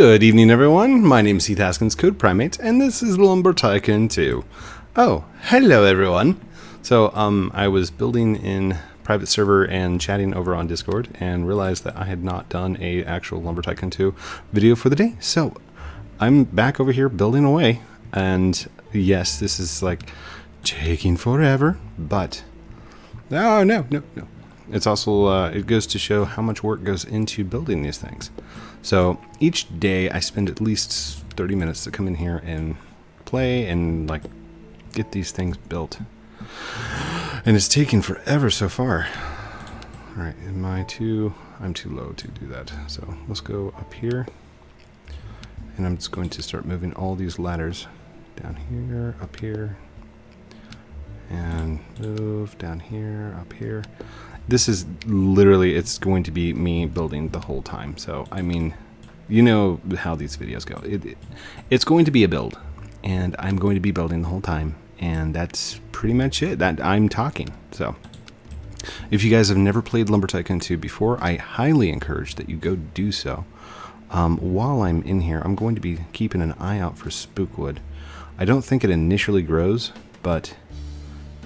Good evening, everyone. My name is Heath Haskins, CodePrime8, and this is Lumber Tycoon 2. Oh, hello, everyone. So, um, I was building in private server and chatting over on Discord, and realized that I had not done a actual Lumber Tycoon 2 video for the day. So, I'm back over here building away, and yes, this is like taking forever, but no, no, no, no. It's also uh, it goes to show how much work goes into building these things. So each day I spend at least 30 minutes to come in here and play and like get these things built. And it's taken forever so far. All right, am I too? I'm too low to do that. So let's go up here. And I'm just going to start moving all these ladders down here, up here, and move down here, up here. This is literally, it's going to be me building the whole time. So, I mean, you know how these videos go. It, it, it's going to be a build, and I'm going to be building the whole time, and that's pretty much it. That I'm talking. So, if you guys have never played Lumber Tycoon 2 before, I highly encourage that you go do so. Um, while I'm in here, I'm going to be keeping an eye out for spookwood. I don't think it initially grows, but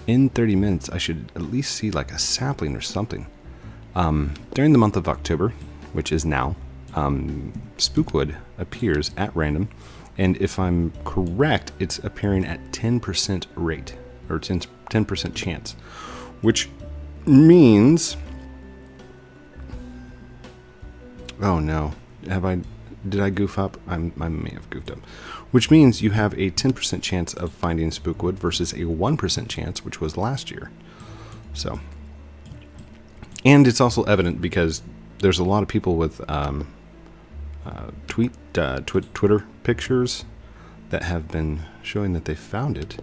in 30 minutes I should at least see like a sapling or something. Um, during the month of October, which is now, um, spookwood appears at random, and if I'm correct, it's appearing at 10% rate, or 10% chance, which means... Oh no, have I did I goof up? I'm, i may have goofed up. Which means you have a 10% chance of finding Spookwood versus a 1% chance, which was last year. So, and it's also evident because there's a lot of people with um, uh, tweet uh, tw Twitter pictures that have been showing that they found it.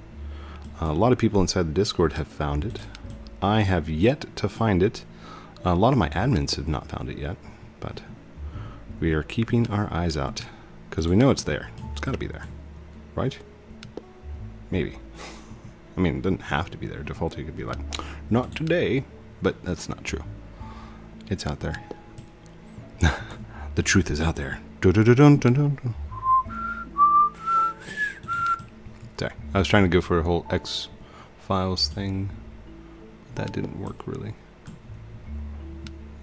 Uh, a lot of people inside the Discord have found it. I have yet to find it. A lot of my admins have not found it yet, but we are keeping our eyes out because we know it's there. It's got to be there, right? Maybe. I mean, it doesn't have to be there. Defaultio could be like, not today, but that's not true. It's out there. the truth is out there. Dun, dun, dun, Sorry, I was trying to go for a whole X Files thing. But that didn't work really.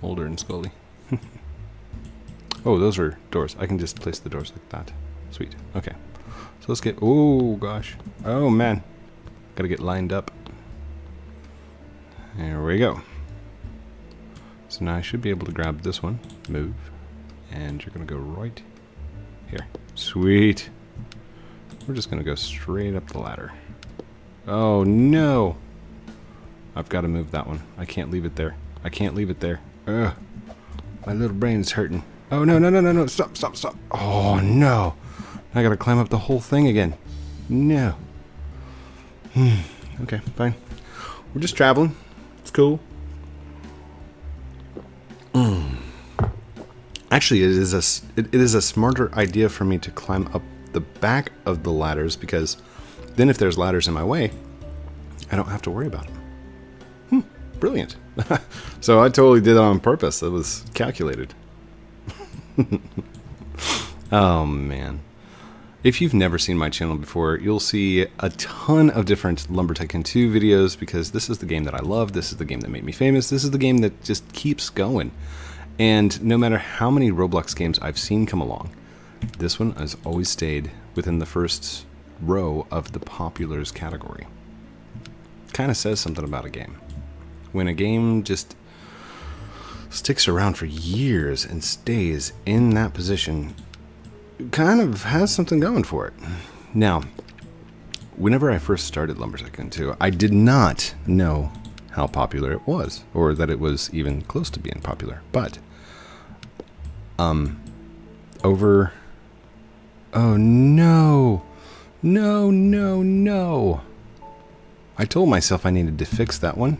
Mulder and Scully. Oh, those are doors. I can just place the doors like that. Sweet. Okay. So let's get... Oh, gosh. Oh, man. Gotta get lined up. There we go. So now I should be able to grab this one. Move. And you're to go right here. Sweet. We're just to go straight up the ladder. Oh, no. I've got to move that one. I can't leave it there. I can't leave it there. Ugh. My little brain's hurting. Oh, no, no, no, no, no. Stop, stop, stop. Oh, no. I gotta climb up the whole thing again. No. Hmm. Okay, fine. We're just traveling. It's cool. Mm. Actually, it is a it, it is a smarter idea for me to climb up the back of the ladders because then if there's ladders in my way, I don't have to worry about them. Hmm, brilliant. so I totally did that on purpose. It was calculated. oh man. If you've never seen my channel before, you'll see a ton of different Lumber Tycoon 2 videos because this is the game that I love, this is the game that made me famous, this is the game that just keeps going. And no matter how many Roblox games I've seen come along, this one has always stayed within the first row of the populars category. Kind of says something about a game. When a game just sticks around for years and stays in that position kind of has something going for it. Now, whenever I first started Lumber Tycoon 2, I did not know how popular it was, or that it was even close to being popular. But, um, over. Oh no! No, no, no! I told myself I needed to fix that one.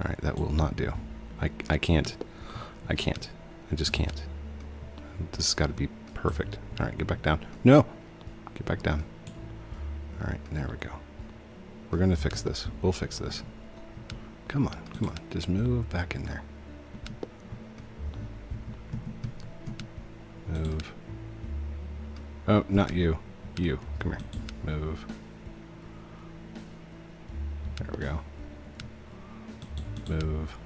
Alright, that will not do. I, I can't. I can't. I just can't. This has got to be perfect. Alright, get back down. No! Get back down. Alright, there we go. We're going to fix this. We'll fix this. Come on, come on. Just move back in there. Move. Oh, not you. You. Come here. Move. There we go. Move.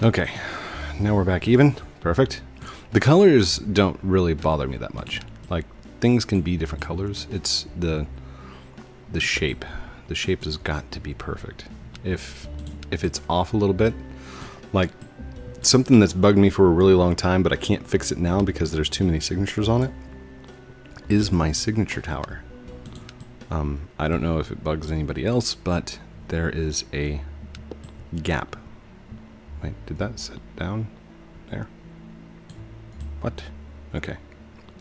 Okay. Now we're back even. Perfect. The colors don't really bother me that much. Like, things can be different colors. It's the the shape. The shape has got to be perfect. If if it's off a little bit, like something that's bugged me for a really long time, but I can't fix it now because there's too many signatures on it, is my signature tower. Um, I don't know if it bugs anybody else, but there is a gap. That sit down there? What? Okay.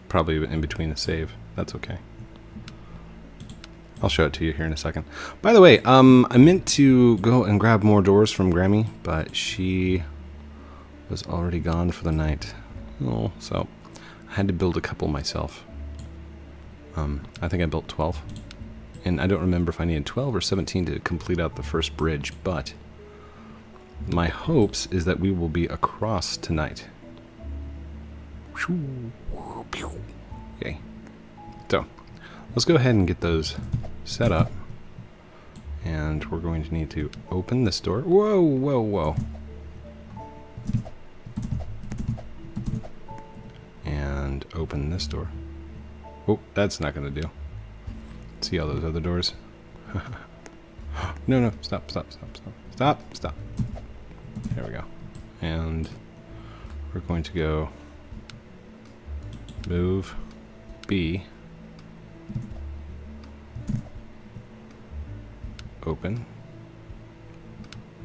Probably in between the save. That's okay. I'll show it to you here in a second. By the way, um, I meant to go and grab more doors from Grammy, but she was already gone for the night. Oh, so I had to build a couple myself. Um, I think I built 12. And I don't remember if I needed 12 or 17 to complete out the first bridge, but my hopes is that we will be across tonight. Okay. So, let's go ahead and get those set up. And we're going to need to open this door. Whoa, whoa, whoa. And open this door. Oh, that's not going to do. See all those other doors? no, no, stop, stop, stop, stop. Stop, stop. There we go. And we're going to go move B open.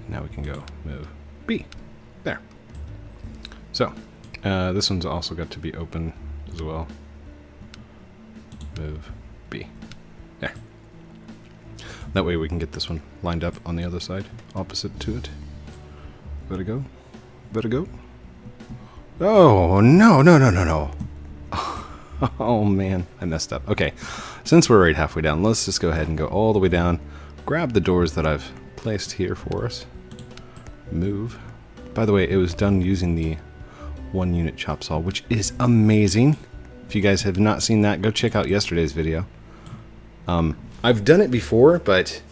Now we can go move B. There. So, uh, this one's also got to be open as well. Move B. There. That way we can get this one lined up on the other side, opposite to it. Better go. Better go. Oh, no, no, no, no, no. oh, man. I messed up. Okay. Since we're right halfway down, let's just go ahead and go all the way down grab the doors that I've placed here for us. Move. By the way, it was done using the one unit chop saw, which is amazing. If you guys have not seen that, go check out yesterday's video. Um, I've done it before, but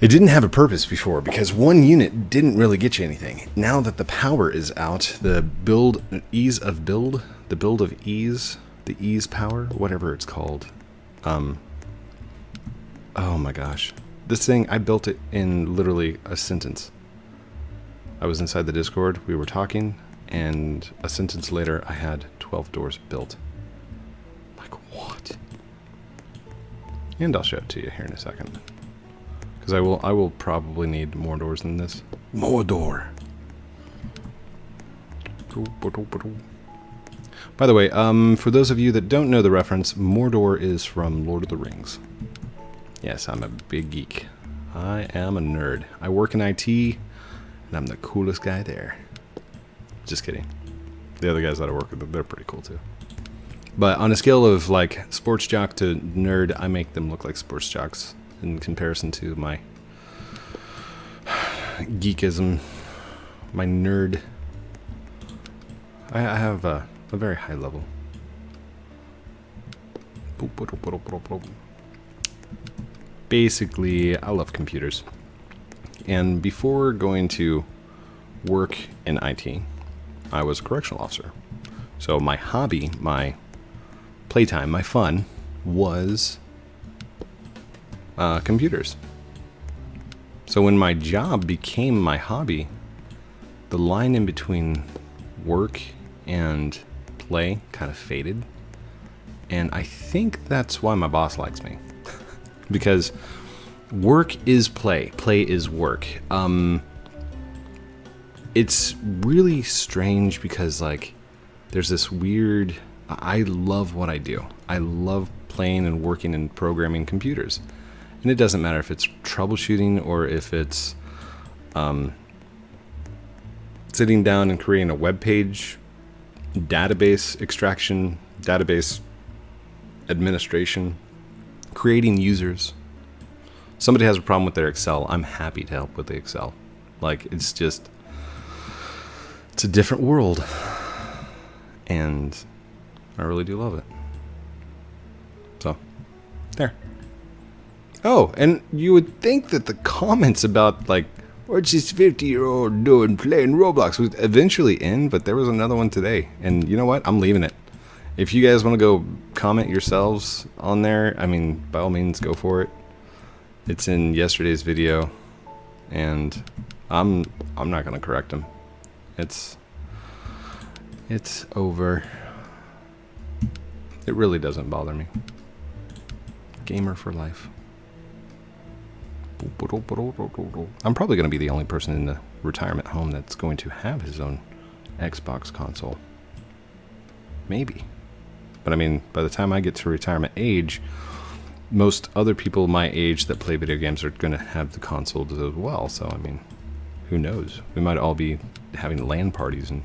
it didn't have a purpose before because one unit didn't really get you anything. Now that the power is out, the build ease of build, the build of ease, the ease power, whatever it's called, um, Oh my gosh. This thing, I built it in literally a sentence. I was inside the Discord, we were talking, and a sentence later I had 12 doors built. Like, what? And I'll show it to you here in a second. Because I will I will probably need more doors than this. More door. By the way, um, for those of you that don't know the reference, Mordor is from Lord of the Rings. Yes, I'm a big geek. I am a nerd. I work in IT, and I'm the coolest guy there. Just kidding. The other guys that I work with, they're pretty cool too. But on a scale of like sports jock to nerd, I make them look like sports jocks in comparison to my geekism, my nerd. I, I have a, a very high level basically, I love computers. And before going to work in IT, I was a correctional officer. So my hobby, my playtime, my fun was uh, computers. So when my job became my hobby, the line in between work and play kind of faded. And I think that's why my boss likes me because work is play, play is work. Um, it's really strange because like there's this weird. I love what I do. I love playing and working and programming computers, and it doesn't matter if it's troubleshooting or if it's um, sitting down and creating a web page, database extraction, database administration, creating users. Somebody has a problem with their Excel. I'm happy to help with the Excel. Like it's just it's a different world. And I really do love it. So, there. Oh, and you would think that the comments about, like, what's this 50 year old doing playing Roblox would eventually end, but there was another one today. And you know what? I'm leaving it. If you guys want to go comment yourselves on there, I mean, by all means, go for it. It's in yesterday's video, and I'm I'm not gonna correct him. It's it's over. It really doesn't bother me. Gamer for life. I'm probably going to be the only person in the retirement home that's going to have his own Xbox console. Maybe. But I mean, by the time I get to retirement age, most other people my age that play video games are going to have the consoles as well. So, I mean, who knows? We might all be having LAN parties and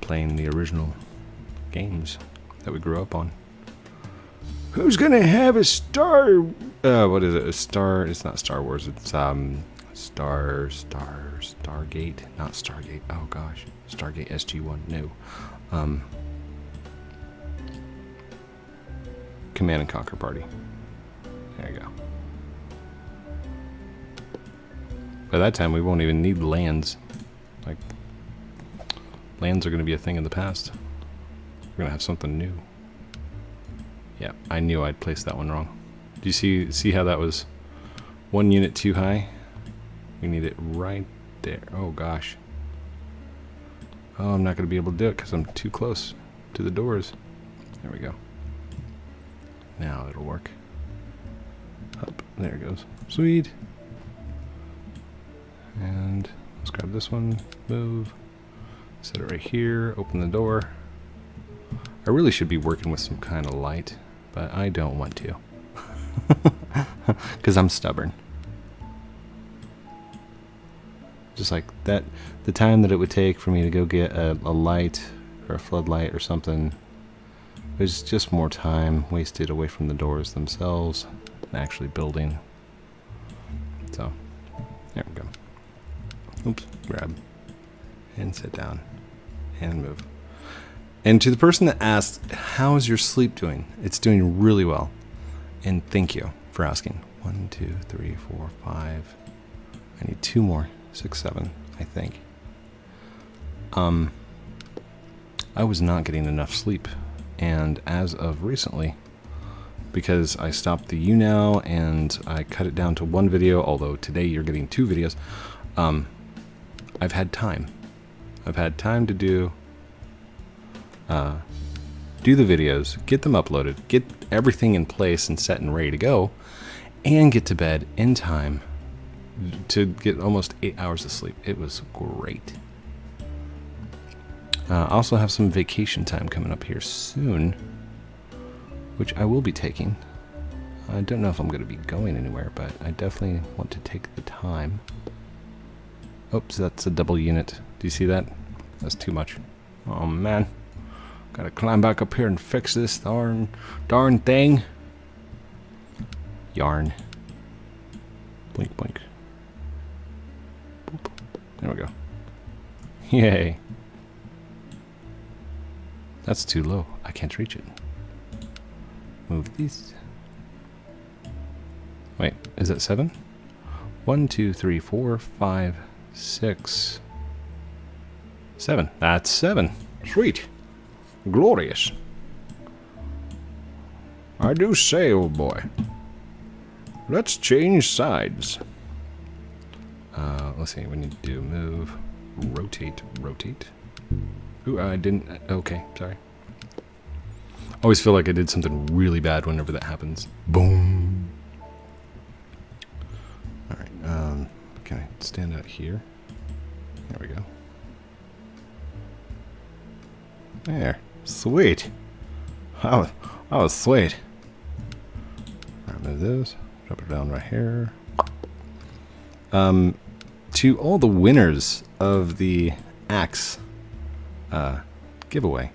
playing the original games that we grew up on. Who's gonna have a Star? Uh, what is it? A Star? It's not Star Wars. It's um, Star, Star, Stargate. Not Stargate. Oh gosh, Stargate SG One. No, um, Command and Conquer Party. There you go. By that time, we won't even need LANs. Like, LANs are going to be a thing in the past. We're going to have something new. Yeah, I knew I'd placed that one wrong. Do you see see how that was one unit too high? We need it right there. Oh gosh. Oh, I'm not going to be able to do it because I'm too close to the doors. There we go. Now it'll work. Up. There it goes. Sweet. And let's grab this one. Move. Set it right here. Open the door. I really should be working with some kind of light, but I don't want to. Because I'm stubborn. Just like that, the time that it would take for me to go get a, a light or a floodlight or something was just more time wasted away from the doors themselves and actually building. So, there we go. Oops, grab and sit down and move. And to the person that asked, how is your sleep doing? It's doing really well. And thank you for asking. One, two, three, four, five. I need two more. Six, seven, I think. Um, I was not getting enough sleep. And as of recently, because I stopped the YouNow and I cut it down to one video, although today you're getting two videos, um, I've had time. I've had time to do uh, do the videos, get them uploaded, get everything in place and set and ready to go, and get to bed in time to get almost eight hours of sleep. It was great. Uh, I also have some vacation time coming up here soon, which I will be taking. I don't know if I'm going to be going anywhere, but I definitely want to take the time. Oops, that's a double unit. Do you see that? That's too much. Oh man. Gotta climb back up here and fix this darn, darn thing. Yarn. Blink, blink. There we go. Yay. That's too low. I can't reach it. Move these. Wait, is it seven? One, two, three, four, five, six, seven. That's seven. Sweet. Glorious. I do say, old boy. Let's change sides. Uh, let's see, we need to do move, rotate, rotate. Ooh, I didn't, okay, sorry. Always feel like I did something really bad whenever that happens. Boom. Alright, um, can I stand out here? There we go. There. Sweet. That was, that was sweet. move this. Drop it down right here. Um, to all the winners of the Axe uh, giveaway,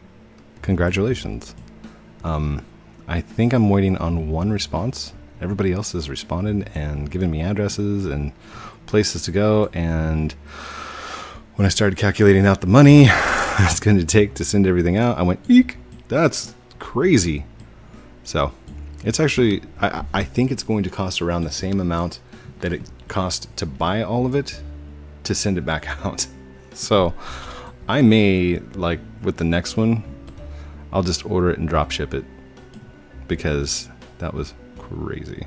congratulations. Um, I think I'm waiting on one response. Everybody else has responded and given me addresses and places to go, and when I started calculating out the money it's going to take to send everything out, I went, eek, that's crazy. So it's actually, I, I think it's going to cost around the same amount that it cost to buy all of it to send it back out. So I may, like with the next one, I'll just order it and drop ship it because that was crazy.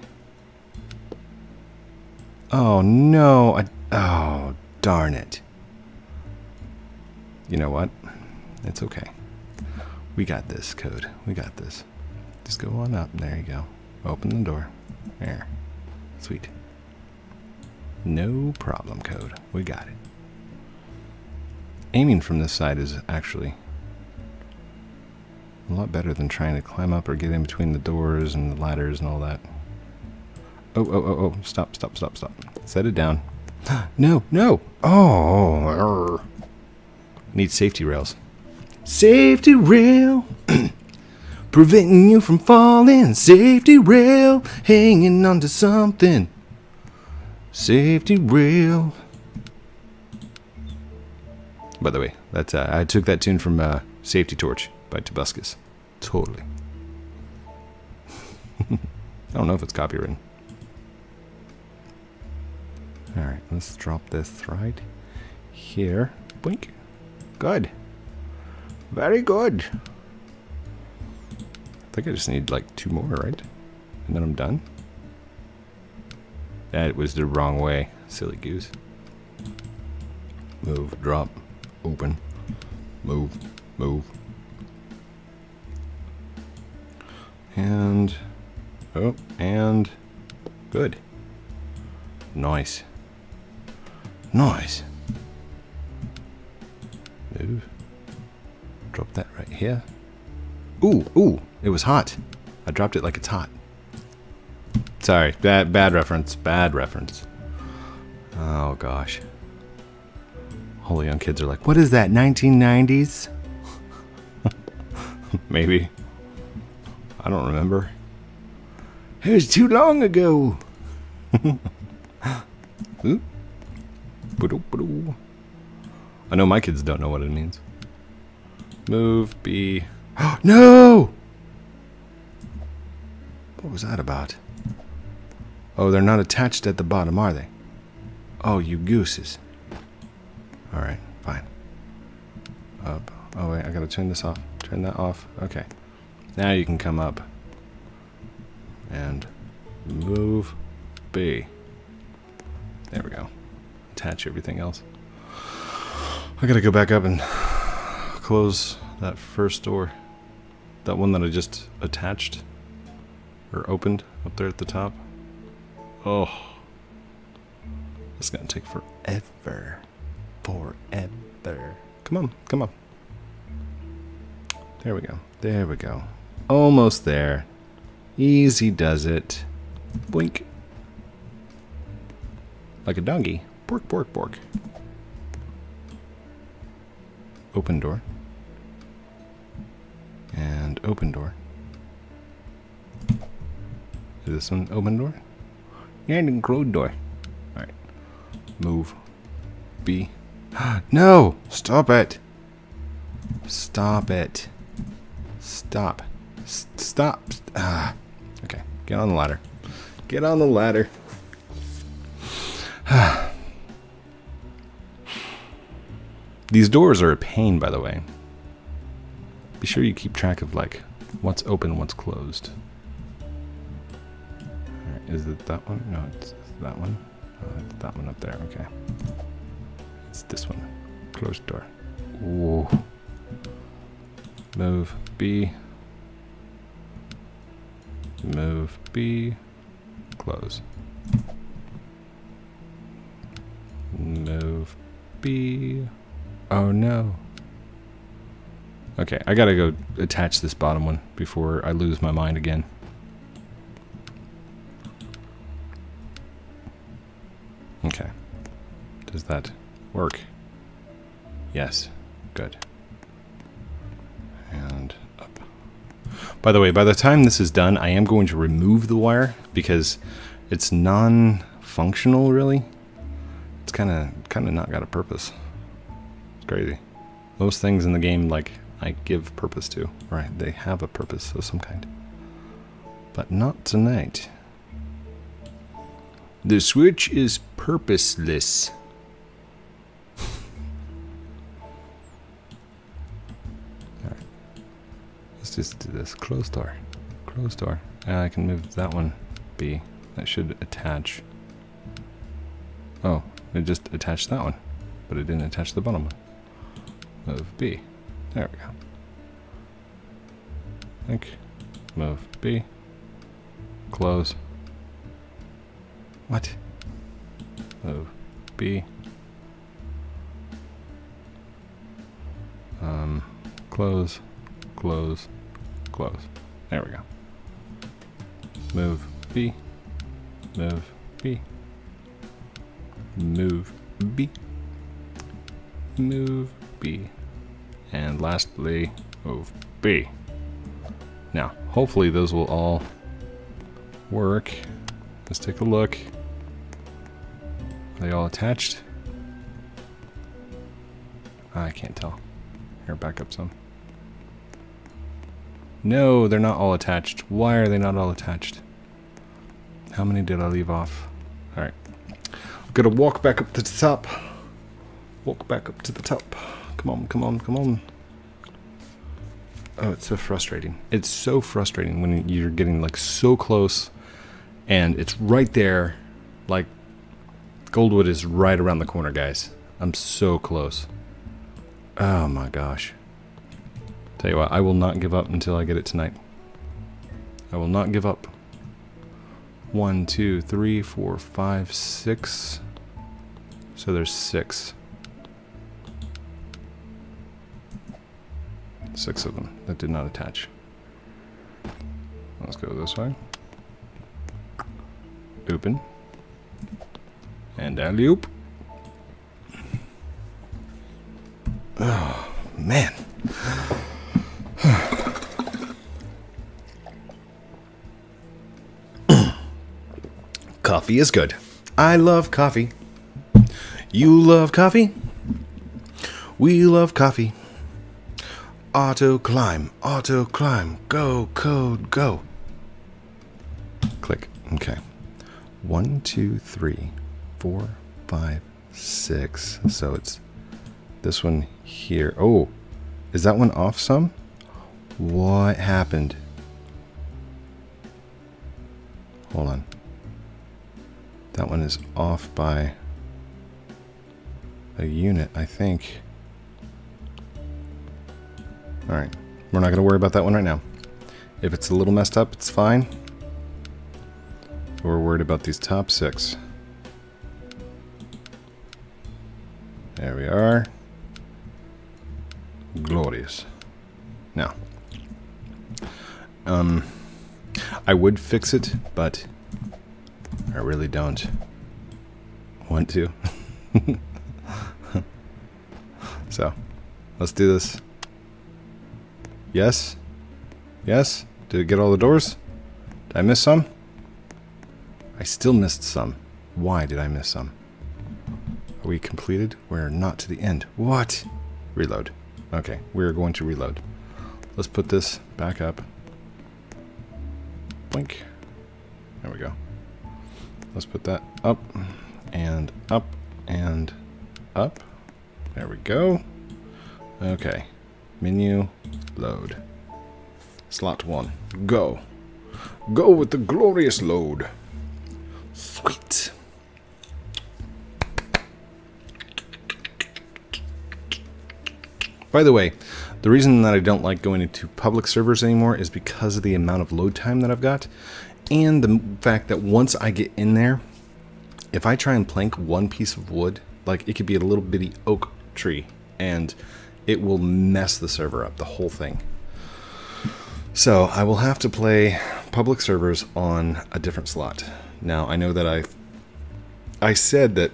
Oh no, I, oh darn it. You know what? It's okay. We got this code. We got this. Just go on up. There you go. Open the door. There. Sweet. No problem code. We got it. Aiming from this side is actually a lot better than trying to climb up or get in between the doors and the ladders and all that. Oh, oh, oh, oh. Stop, stop, stop, stop. Set it down. no, no. Oh. Need safety rails. Safety rail. Preventing you from falling. Safety rail. Hanging onto something. Safety rail. By the way, that's uh, I took that tune from uh, Safety Torch by Tobuscus. Totally. I don't know if it's copywritten. Alright, let's drop this right here. Blink. Good. Very good. I think I just need like two more, right? And then I'm done. That was the wrong way. Silly goose. Move, drop, open, move, move. And, oh, and, good. Nice. Nice. Move. Drop that right here. Ooh, ooh, it was hot. I dropped it like it's hot. Sorry, bad, bad reference, bad reference. Oh gosh. The young kids are like, what is that, 1990s? Maybe. I don't remember. It was too long ago. I know my kids don't know what it means. Move, B. no! What was that about? Oh, they're not attached at the bottom, are they? Oh, you gooses. Alright, fine. Up. Oh, wait, I gotta turn this off. Turn that off. Okay. Now you can come up. And move B. There we go attach everything else. I gotta go back up and close that first door. That one that I just attached or opened up there at the top. Oh, it's gonna take forever. Forever. Come on, come on. There we go. There we go. Almost there. Easy does it. Blink. Like a donkey. Bork, bork, bork. Open door. And open door. Is this one open door? Yeah, And closed door. Alright. Move. B. no! Stop it! Stop it. Stop. S stop. Ah. Okay. Get on the ladder. Get on the ladder. These doors are a pain, by the way. Be sure you keep track of, like, what's open, what's closed. Is it that one? No, it's that one. Oh, it's that one up there, okay. It's this one. Closed door. Ooh. Move B. Move B. Close. Move B. Oh no. Okay, I gotta go attach this bottom one before I lose my mind again. Okay. Does that work? Yes. Good. And up. By the way, by the time this is done, I am going to remove the wire because it's non-functional, really. It's kind of kind of not got a purpose. It's crazy. Most things in the game, like, I give purpose to. Right, they have a purpose of some kind. But not tonight. The switch is purposeless. Alright. Let's just do this. Close door. Close door. Uh, I can move that one B. That should attach. Oh, it just attached that one. But it didn't attach the bottom one. Move B. There we go. Think. Move B. Close. What? Move B. Um, close, close, close. There we go. Move B. Move B. Move B. Move B. And lastly, move B. Now, hopefully those will all work. Let's take a look. Are they all attached? I can't tell. Here, back up some. No, they're not all attached. Why are they not all attached? How many did I leave off? Alright. Got to walk back up to the top. Walk back up to the top. Come on, come on, come on. Oh, it's so frustrating. It's so frustrating when you're getting like so close and it's right there. Like, Goldwood is right around the corner, guys. I'm so close. Oh my gosh. Tell you what, I will not give up until I get it tonight. I will not give up. One, two, three, four, five, six. So there's six. Six of them that did not attach. Let's go this way. Open. And alley-oop. Oh, man. coffee is good. I love coffee. You love coffee? We love coffee. Auto climb, auto climb, go code go. Click. Okay. One, two, three, four, five, six. So it's this one here. Oh, is that one off some? What happened? Hold on. That one is off by a unit, I think. Alright, we're not going to worry about that one right now. If it's a little messed up, it's fine. We're worried about these top six. There we are. Glorious. Now, um, I would fix it, but I really don't want to. so, let's do this. Yes? Yes? Did it get all the doors? Did I miss some? I still missed some. Why did I miss some? Are we completed? We're not to the end. What? Reload. Okay, we're going to reload. Let's put this back up. Blink. There we go. Let's put that up and up and up. There we go. Okay. Menu, load. Slot one, go. Go with the glorious load. Sweet. By the way, the reason that I don't like going into public servers anymore is because of the amount of load time that I've got and the fact that once I get in there, if I try and plank one piece of wood, like it could be a little bitty oak tree, and it will mess the server up, the whole thing. So I will have to play public servers on a different slot. Now I know that I, I said that.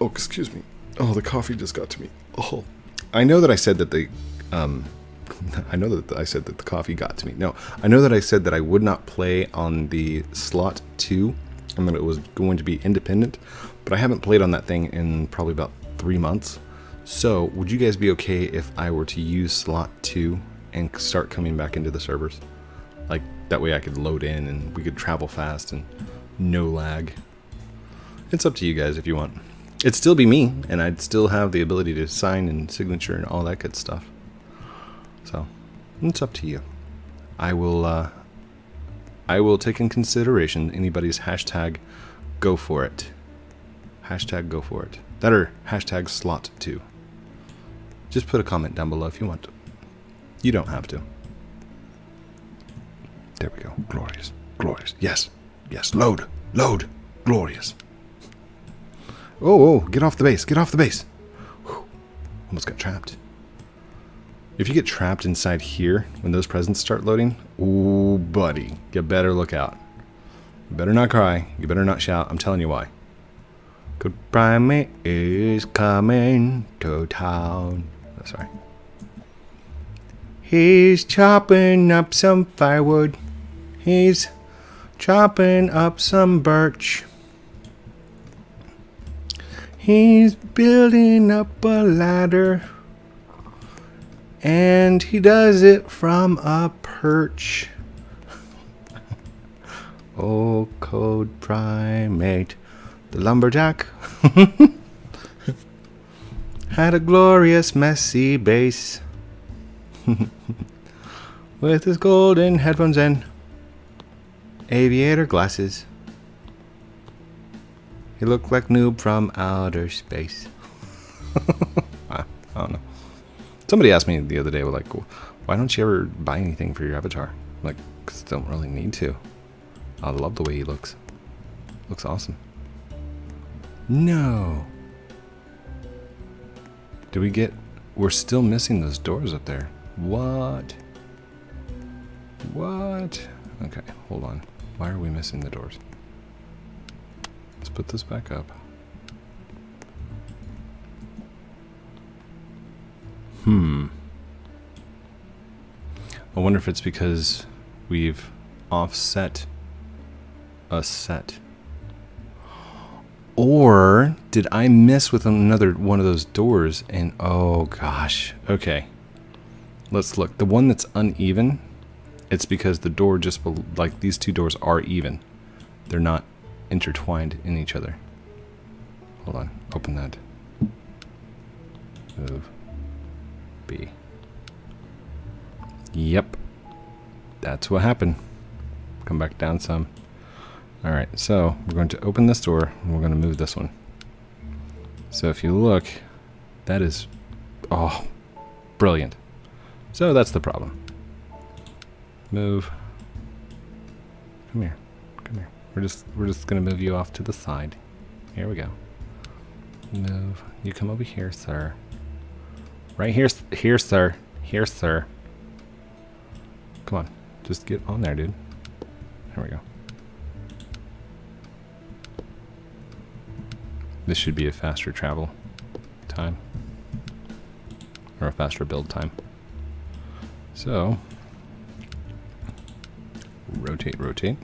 Oh, excuse me. Oh, the coffee just got to me. Oh, I know that I said that the um, I know that I said that the coffee got to me. No, I know that I said that I would not play on the slot 2 and that it was going to be independent, but I haven't played on that thing in probably about three months. So, would you guys be okay if I were to use slot 2 and start coming back into the servers? Like, that way I could load in and we could travel fast and no lag. It's up to you guys if you want. It'd still be me, and I'd still have the ability to sign and signature and all that good stuff. So, it's up to you. I will, uh, I will take in consideration anybody's hashtag go for it. Hashtag go for it. That or hashtag slot 2. Just put a comment down below if you want. To. You don't have to. There we go. Glorious. Glorious. Yes. Yes. Load. Load. Glorious. Oh, oh, get off the base. Get off the base. Whew. Almost got trapped. If you get trapped inside here when those presents start loading, ooh, buddy, you better look out. You better not cry. You better not shout. I'm telling you why. Good primate is coming to town. Oh, sorry. He's chopping up some firewood. He's chopping up some birch. He's building up a ladder. And he does it from a perch. oh, Code Primate, the lumberjack, had a glorious messy base. With his golden headphones and aviator glasses. He looked like noob from outer space. I, I don't know. Somebody asked me the other day, like, why don't you ever buy anything for your avatar? I'm like, cause I don't really need to. I love the way he looks. Looks awesome. No. Do we get... We're still missing those doors up there. What? What? Okay, hold on. Why are we missing the doors? Let's put this back up. Hmm. I wonder if it's because we've offset a set. Or did I miss with another one of those doors and oh gosh. Okay. Let's look. The one that's uneven, it's because the door just like these two doors are even. They're not intertwined in each other. Hold on. Open that. Move. B. Yep. That's what happened. Come back down some. Alright, so we're going to open this door and we're going to move this one. So if you look, that is, oh, brilliant. So that's the problem. Move. Come here. Come here. We're just we're just gonna move you off to the side. Here we go. Move. You come over here, sir. Right here, here, sir. Here, sir. Come on. Just get on there, dude. There we go. This should be a faster travel time. Or a faster build time. So, rotate, rotate.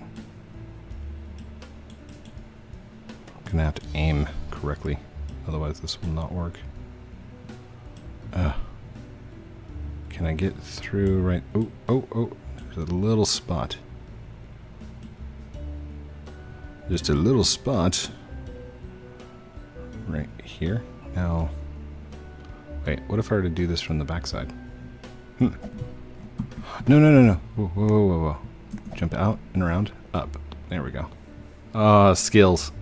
I'm gonna have to aim correctly, otherwise this will not work. Uh, can I get through right? Oh, oh, oh, there's a little spot. Just a little spot right here. Now, wait, what if I were to do this from the backside? Hmm. No, no, no, no. Whoa, whoa, whoa, whoa. Jump out and around. Up. There we go. Ah, uh, skills.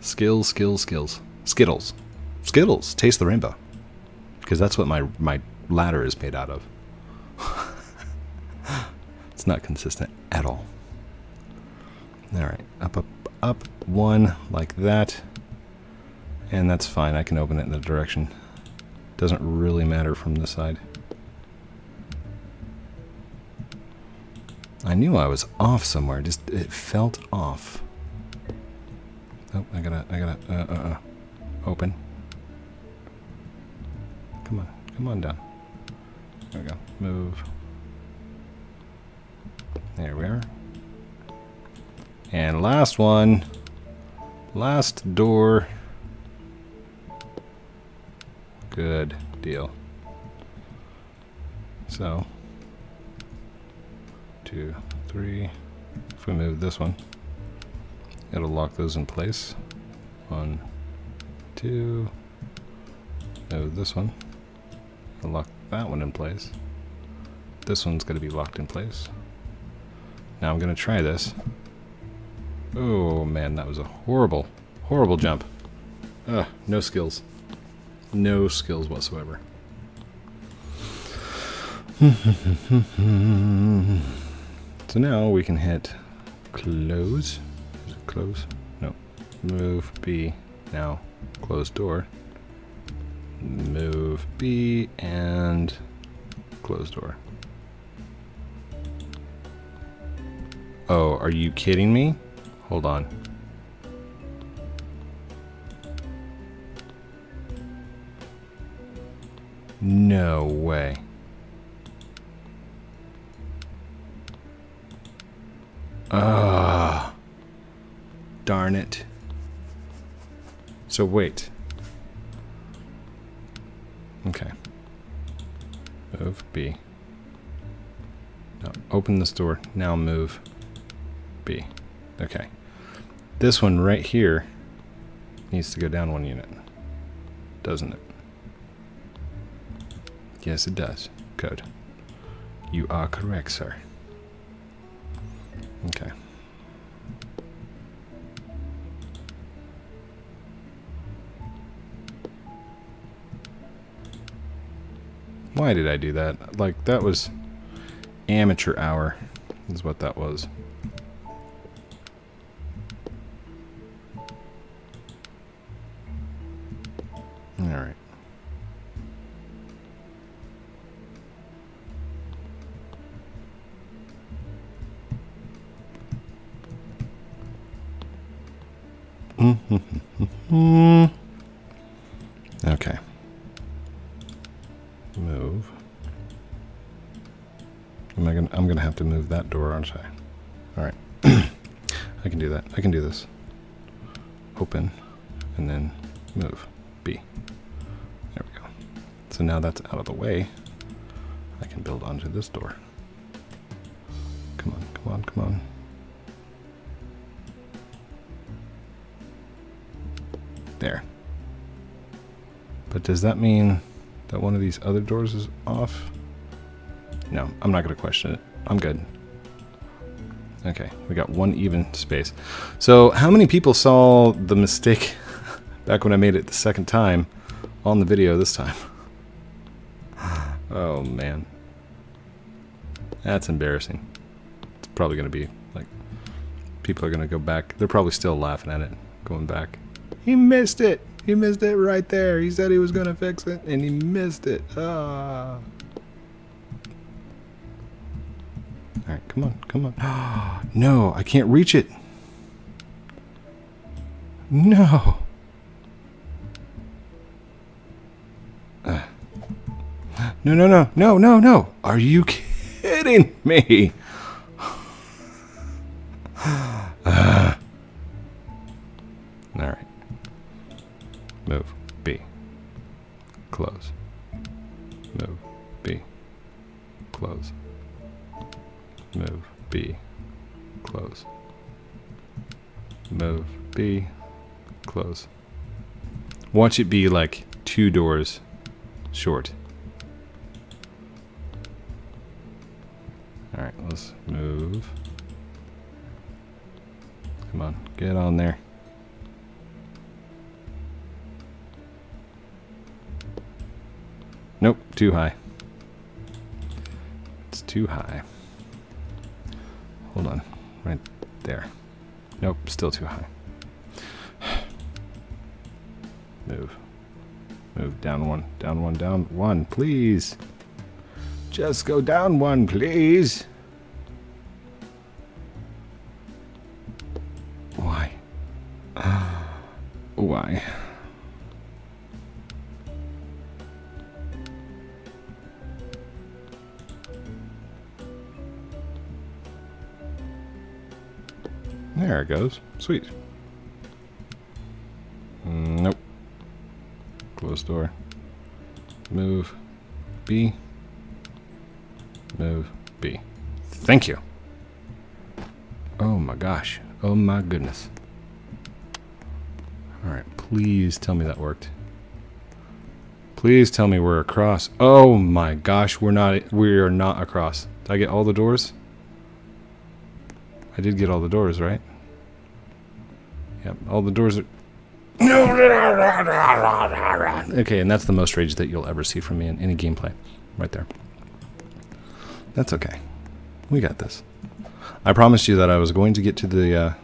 Skills, skills, skills. Skittles. Skittles. Taste the rainbow. Because that's what my, my ladder is made out of. it's not consistent at all. Alright. Up, up, up. One like that. And that's fine. I can open it in the direction. Doesn't really matter from this side. I knew I was off somewhere. Just it felt off. Oh, I gotta, I gotta, uh, uh, uh, open. Come on, come on down. There we go. Move. There we are. And last one. Last door. Good deal. So, two, three. If we move this one, it'll lock those in place. One, two. Move this one. I'll lock that one in place. This one's going to be locked in place. Now I'm going to try this. Oh man, that was a horrible, horrible jump. Ugh, no skills. No skills whatsoever. so now we can hit close. Close? No. Move B. Now close door. Move B and close door. Oh, are you kidding me? Hold on. No way. Ah. Darn it. So wait. Okay. Move B. Now open this door. Now move B. Okay. This one right here needs to go down one unit. Doesn't it? Yes, it does. Good. You are correct, sir. Okay. Why did I do that? Like, that was amateur hour, is what that was. Alright. okay. Move. Am I gonna I'm gonna have to move that door, aren't I? Alright. I can do that. I can do this. Open and then move. B. There we go. So now that's out of the way. I can build onto this door. Come on, come on, come on. Does that mean that one of these other doors is off? No, I'm not going to question it. I'm good. Okay, we got one even space. So how many people saw the mistake back when I made it the second time on the video this time? oh man. That's embarrassing. It's probably going to be like, people are going to go back. They're probably still laughing at it, going back. He missed it. He missed it right there. He said he was going to fix it, and he missed it. Ah. All right, come on, come on. no, I can't reach it. No. Uh. No, no, no, no, no, no. Are you kidding me? Watch it be like two doors short. Alright, let's move. Come on, get on there. Nope, too high. It's too high. Hold on, right there. Nope, still too high. Move. Move down one, down one, down one, please. Just go down one, please. Why? Why? There it goes. Sweet. Closed door. Move B. Move B. Thank you. Oh my gosh. Oh my goodness. Alright, please tell me that worked. Please tell me we're across. Oh my gosh, we're not we are not across. Did I get all the doors? I did get all the doors, right? Yep, all the doors are Okay, and that's the most rage that you'll ever see from me in any gameplay. Right there. That's okay. We got this. I promised you that I was going to get to the, uh,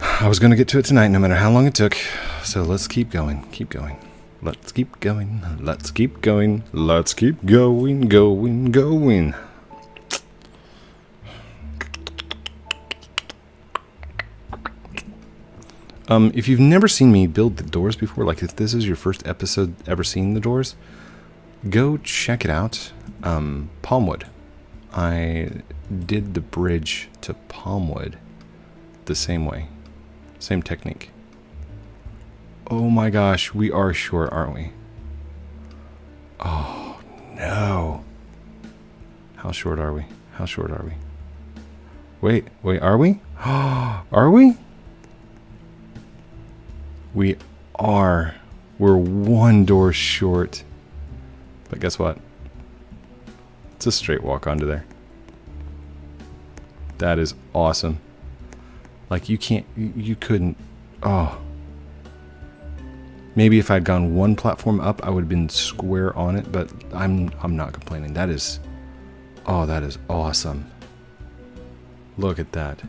I was going to get to it tonight no matter how long it took. So let's keep going. Keep going. Let's keep going. Let's keep going. Let's keep going, going, going. Um, if you've never seen me build the doors before, like if this is your first episode ever seeing the doors, go check it out. Um, Palmwood. I did the bridge to Palmwood the same way. Same technique. Oh my gosh, we are short, aren't we? Oh, no. How short are we? How short are we? Wait, wait, are we? are we? We are. We're one door short. But guess what? It's a straight walk onto there. That is awesome. Like you can't, you couldn't, oh. Maybe if I'd gone one platform up, I would have been square on it, but I'm, I'm not complaining. That is, oh, that is awesome. Look at that.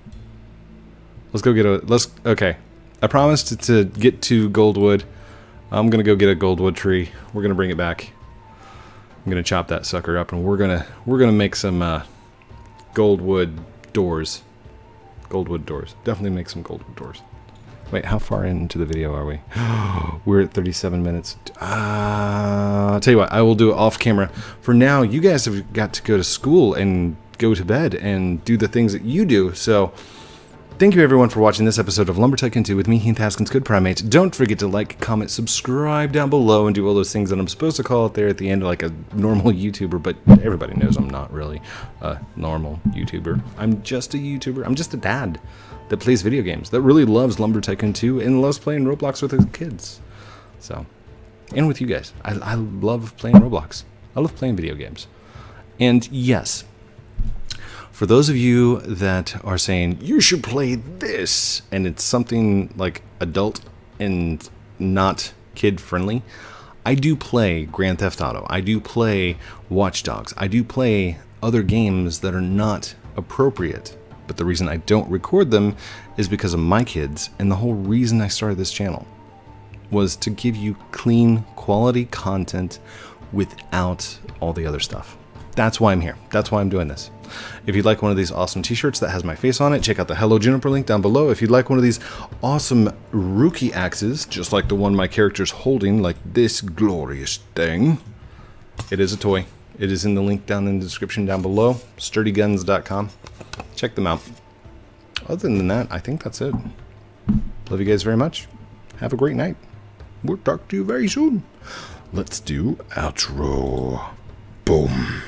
Let's go get a, let's, okay. I promised to get to Goldwood. I'm gonna go get a Goldwood tree. We're gonna bring it back. I'm gonna chop that sucker up, and we're gonna we're gonna make some uh, Goldwood doors. Goldwood doors. Definitely make some Goldwood doors. Wait, how far into the video are we? We're at 37 minutes. Uh, I'll tell you what, I will do it off camera. For now, you guys have got to go to school and go to bed and do the things that you do. So Thank you everyone for watching this episode of Lumber Tycoon 2 with me, Heath Haskins, CodePrime8. Don't forget to like, comment, subscribe down below, and do all those things that I'm supposed to call it there at the end like a normal YouTuber, but everybody knows I'm not really a normal YouTuber. I'm just a YouTuber. I'm just a dad that plays video games, that really loves Lumber Tycoon 2 and loves playing Roblox with his kids. So, and with you guys. I, I love playing Roblox. I love playing video games. And yes, for those of you that are saying you should play this and it's something like adult and not kid friendly, I do play Grand Theft Auto. I do play Watch Dogs. I do play other games that are not appropriate. But the reason I don't record them is because of my kids and the whole reason I started this channel was to give you clean quality content without all the other stuff. That's why I'm here. That's why I'm doing this. If you'd like one of these awesome t-shirts that has my face on it, check out the Hello Juniper link down below. If you'd like one of these awesome Ruki axes, just like the one my character's holding, like this glorious thing, it is a toy. It is in the link down in the description down below, sturdiguns.com. Check them out. Other than that, I think that's it. Love you guys very much. Have a great night. We'll talk to you very soon. Let's do outro. Boom.